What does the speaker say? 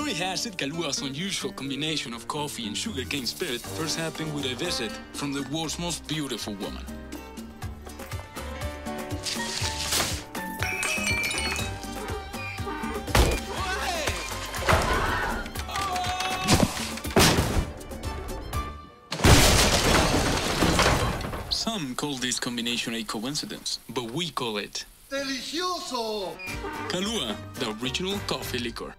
story has it Kahlua's unusual combination of coffee and sugarcane spirit first happened with a visit from the world's most beautiful woman. Some call this combination a coincidence, but we call it ¡Delicioso! Kalua, the original coffee liquor.